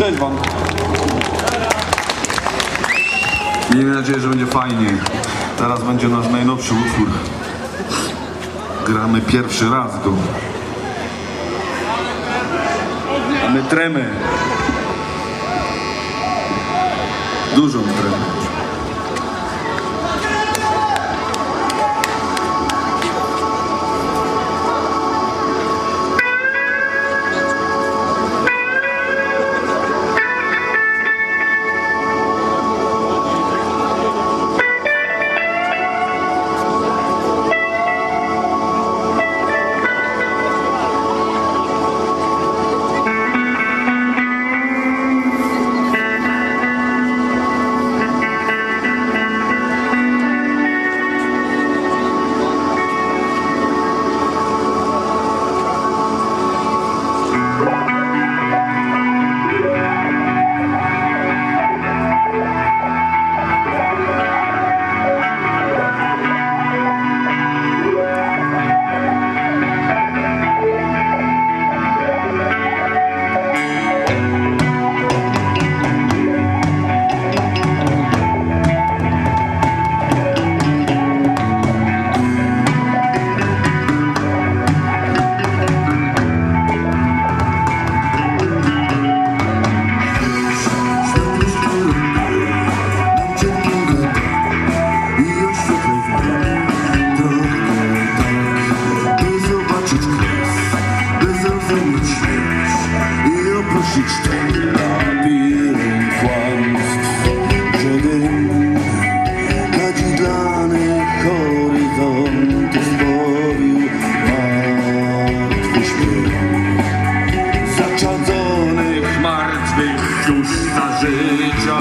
Cześć Wam. Miejmy nadzieję, że będzie fajnie. Teraz będzie nasz najnowszy utwór. Gramy pierwszy raz go. A my tremy. Dużą tremę. prosić ten labirynt kłamstw, żeby kadzidlany horyzont zbawił martwy śmiech. Zaczadzonych martwych już życia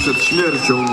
przed śmiercią.